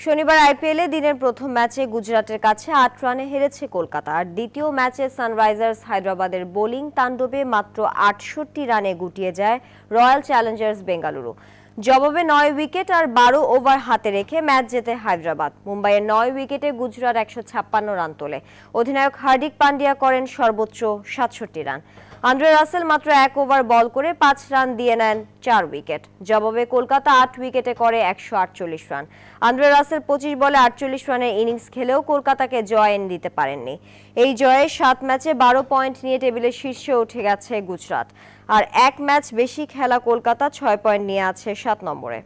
শনিবার আইপিএলে দিনের প্রথম ম্যাচে গুজরাটের কাছে আট রানে হেরেছে কলকাতা। আর দ্বিতীয় ম্যাচে সানরাইজার্স হায়দ্রাবাদের বোলিং তাণ্ডবে মাত্র আটষট্টি রানে গুটিয়ে যায় রয়্যাল চ্যালেঞ্জার্স বেঙ্গালুরু। জবাবে নয় উইকেট আর বারো ওভার হাতে রেখে ম্যাচ জেতে হায়দ্রাবাদ। মুম্বাইয়ের নয় উইকেটে গুজরাট একশো ছাপ্পান্ন রান তোলে। অধিনায়ক হার্দিক পান্ডিয়া করেন সর্বোচ্চ সাতষট্টি রান। আন্দ্রে রাসেল মাত্র এক ওভার বল করে পাঁচ রান দিয়ে নেন চার উইকেট। জবাবে কলকাতা আট উইকেটে করে একশো আটচল্লিশ রান। আন্দ্রে রাসেল পঁচিশ বলে আটচল্লিশ রানের ইনিংস খেলেও কলকাতাকে জয় এনে দিতে পারেননি। এই জয়ে সাত ম্যাচে বারো পয়েন্ট নিয়ে টেবিলের শীর্ষে উঠে গেছে গুজরাট। আর এক ম্যাচ বেশি খেলা কলকাতা ছয় পয়েন্ট নিয়ে আছে সাত নম্বৰে